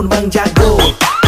namun menjago.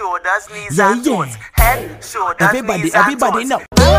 shoulders, knees, yeah, and yeah. Head, shoulders, everybody, knees, everybody and toes. Everybody, everybody know.